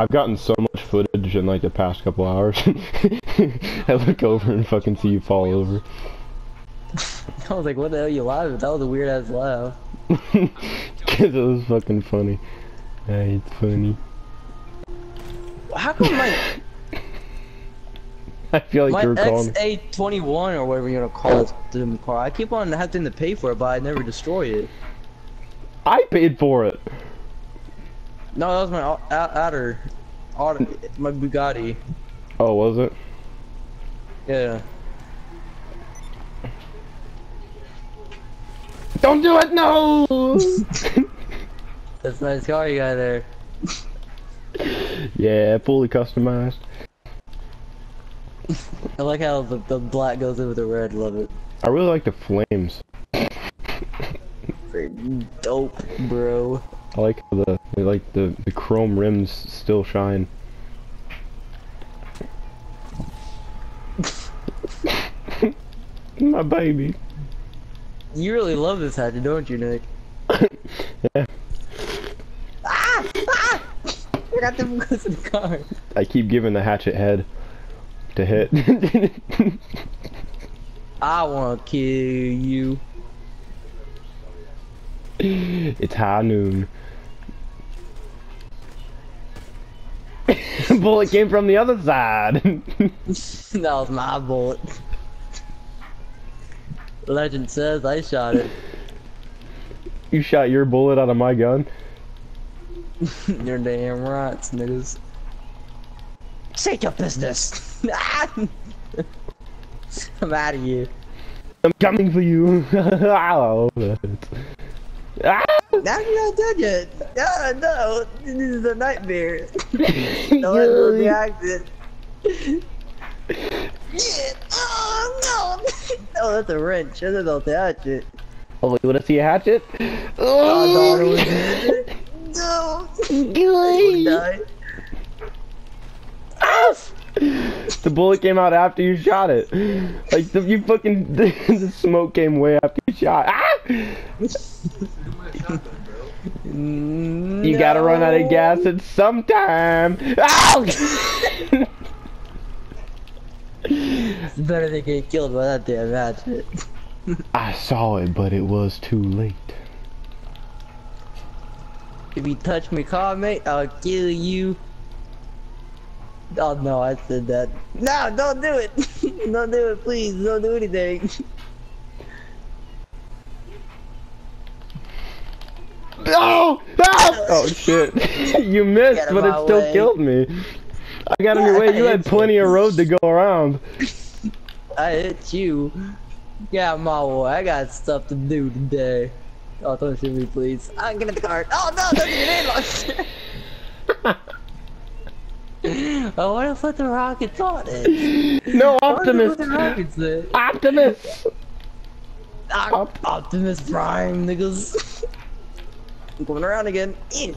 I've gotten so much footage in like the past couple hours. I look over and fucking see you fall over. I was like, what the hell you laughing? That was a weird ass laugh. Cause it was fucking funny. Hey, it's funny. How come my I feel like my you were calling. XA21 or whatever you're gonna call it the car? I keep on having to pay for it, but I never destroy it. I paid for it. No, that was my o- o- outer, outer, my Bugatti. Oh, was it? Yeah. Don't do it, no! That's a nice car you got there. yeah, fully customized. I like how the, the black goes in with the red. Love it. I really like the flames. Pretty dope, bro. I like how the I like the the chrome rims still shine. My baby. You really love this hatchet, don't you, Nick? Yeah. Ah! Ah! I got them goes in the car. I keep giving the hatchet head to hit. I wanna kill you. It's high noon. Bullet came from the other side. that was my bullet. Legend says I shot it. you shot your bullet out of my gun. You're damn right, niggas. Take your business. I'm out of here. I'm coming for you. Ow. Ah! Now you're not done yet. No, no, this is a nightmare. no, that was the accident. Yeah. Oh no! no, that's a wrench. I That's not the hatchet. Oh, you wanna see a hatchet? Oh, no, it was No! Good. Die. The bullet came out after you shot it. Like the, you fucking the smoke came way after you shot. Ah! You gotta run out of gas at some time. Ow! It's better than getting killed by that damn hatchet. I saw it, but it was too late. If you touch me car, mate, I'll kill you. Oh no, I said that. No, don't do it! don't do it, please. Don't do anything. Oh! Ah! Oh shit! you missed, but it still way. killed me. I got in your way. You had plenty of road to go around. I hit you. Yeah, my boy, I got stuff to do today. Oh, don't shoot me, please. I'm gonna the cart. Oh no, don't get in I wanna put the rockets on it. No Optimus. put the rockets there. Optimus. Optimus Prime, niggas. I'm going around again. Shit!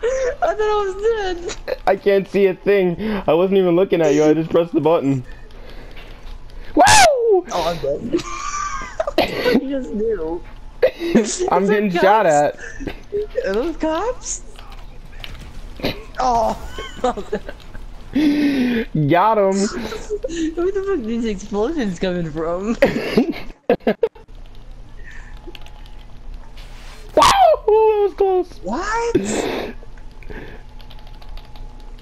I thought I was dead. I can't see a thing. I wasn't even looking at you. I just pressed the button. Woo! Oh, I'm dead. what you just do? I'm getting shot at. Are those cops? Oh. Got him. Where the fuck are these explosions coming from? Wow! Ooh, that was close. What?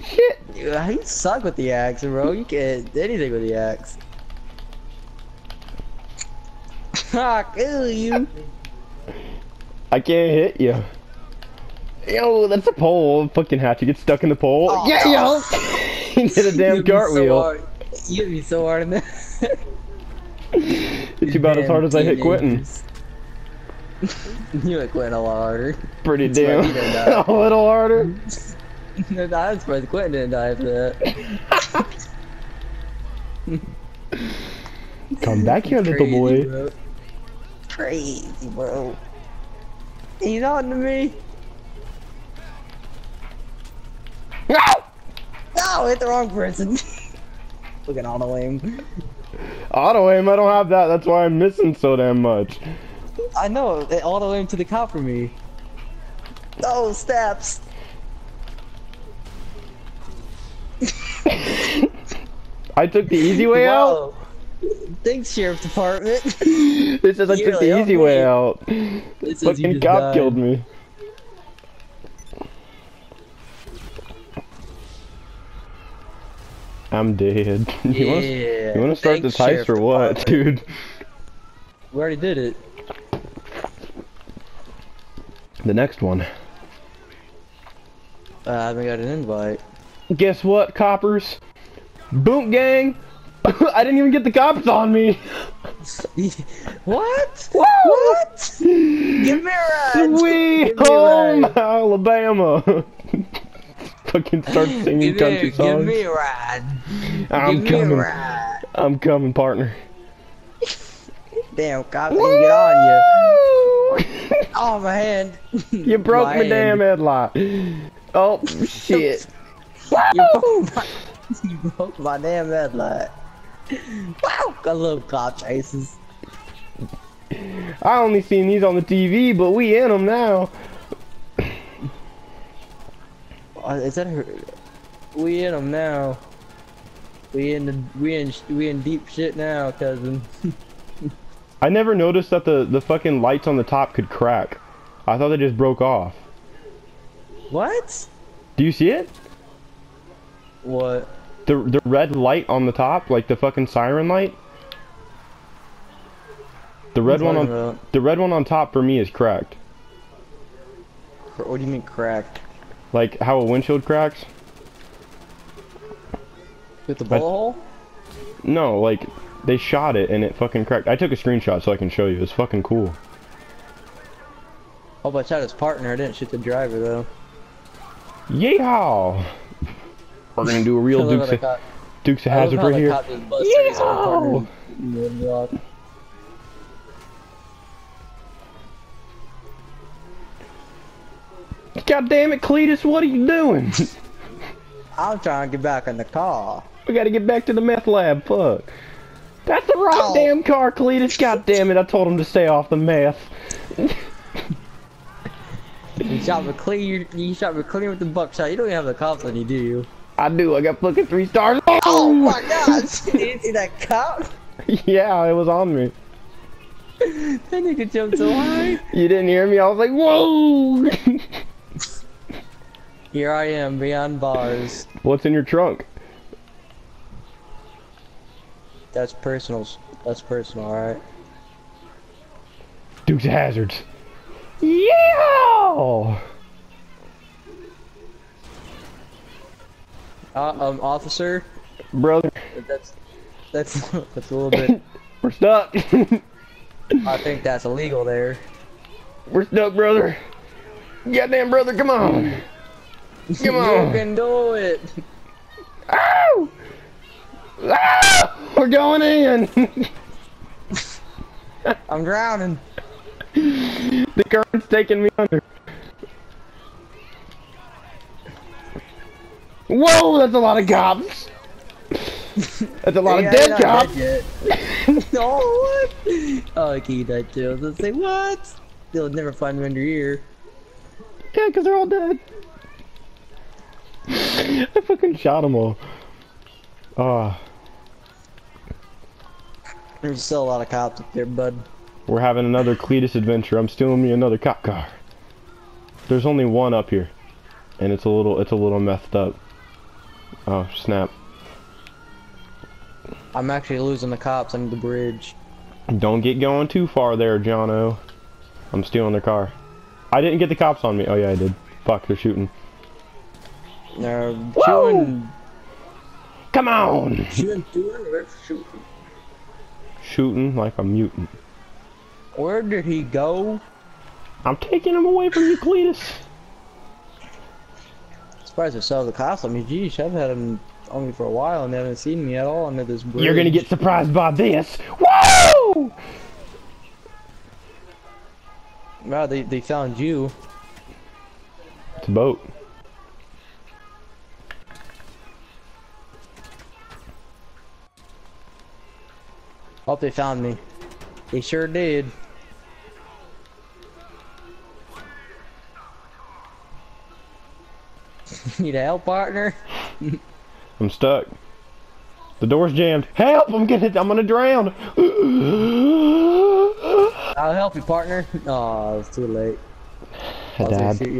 Shit. Dude, you suck with the axe, bro. You can't do anything with the axe. Ah, kill you. I can't hit you. Yo, that's a pole. Fucking hatchet gets stuck in the pole. Oh, yeah, yo. he did a damn You'd be so cartwheel. You'd be so hard in that. it's about as hard as I hit Quentin. you hit Quentin a lot harder. Pretty damn. a little harder. no, I'm surprised Quentin didn't die for that. Come back here, little Crazy, boy. Bro. Crazy, bro. He's on to me. No! No, hit the wrong person. Look at auto aim. Auto aim, I don't have that. That's why I'm missing so damn much. I know, it auto aim to the cop for me. Oh, steps. I took the easy way out. Thanks, Sheriff Department. This is I You took really the helped easy way me. out. It says you Fucking just cop died. killed me. I'm dead. you wanna, Yeah. you wanna start Thanks, this heist Sheriff or what, Department. dude? We already did it. The next one. Uh, I haven't got an invite. Guess what, coppers? Boom gang! I didn't even get the cops on me! what? Woo! What? Give me a ride. Sweet Give me a home, ride. Alabama! Fucking start singing Give country me, give me a ride. I'm give coming. ride. I'm coming, partner. Damn, cops get on you. Woo! Oh, my hand. You broke my, hand. damn headlight. Oh shit! You broke my, you broke my damn headlight. Wow, I love cop chases. I only seen these on the TV, but we in them now. Uh, is that her? We in them now. We in the we in we in deep shit now, cousin. I never noticed that the the fucking lights on the top could crack. I thought they just broke off. What? Do you see it? What? The the red light on the top, like the fucking siren light. The red one on talking the red one on top for me is cracked. about? What do you mean cracked? Like how a windshield cracks. With the bullet hole? No, like they shot it and it fucking cracked. I took a screenshot so I can show you. It's fucking cool. Oh, but I shot his partner. I didn't shoot the driver though. Yeehaw! We're gonna do a real Dukes of, cop- Dukes of I love Hazzard how right here. cop just busted his own partner Yeehaw! in the block. God damn it, Cletus, what are you doing? I'm trying to get back in the car. we gotta get back to the meth lab, fuck. That's the wrong Ow. Oh. damn car, Cletus. God damn it, I told him to stay off the meth. You shot McLean. You shot McLean with the buckshot. You don't even have the cops on you, do you? I do, I got fucking three stars. Oh my God! Did you see that cop? yeah, it was on me. That nigga jumped so high. You didn't hear me? I was like, whoa! Here I am beyond bars. What's in your trunk? That's personal. That's personal, alright? Dukes of Hazards. Yeah! Uh, um, officer. Brother, That's that's that's a little bit. we're stuck. I think that's illegal there. we're stuck, brother. Goddamn, brother, come on. Come on! You can do it. We're going in. I'm drowning. the current's taking me under. Whoa, that's a lot of cops. That's a lot Yeah, of dead cops. dead no, what? Oh, I can't die too. I was gonna say, what? They'll never find me under here. Yeah, because they're all dead. I fucking shot them all. Ah, There's still a lot of cops up there, bud. we're having another Cletus adventure. I'm stealing me another cop car. There's only one up here, and it's a little, it's a little messed up. Oh snap! I'm actually losing the cops under the bridge. Don't get going too far there, Jono. I'm stealing their car. I didn't get the cops on me. Oh yeah, I did. Fuck, they're shooting. They're Whoa! shooting, Come on! shooting, shooting, shooting. Shooting like a mutant. Where did he go? I'm taking him away from you, Cletus. Surprised still have the cops I mean, Geez, I've had him on me for a while and they haven't seen me at all under this bridge. You're gonna get surprised by this. Whoa! Wow, they, they found you. It's a boat. Oh, they found me. They sure did. Need a help, partner? I'm stuck. The door's jammed. Help! I'm getting. I'm gonna drown. I'll help you, partner. Oh, it's too late. I was gonna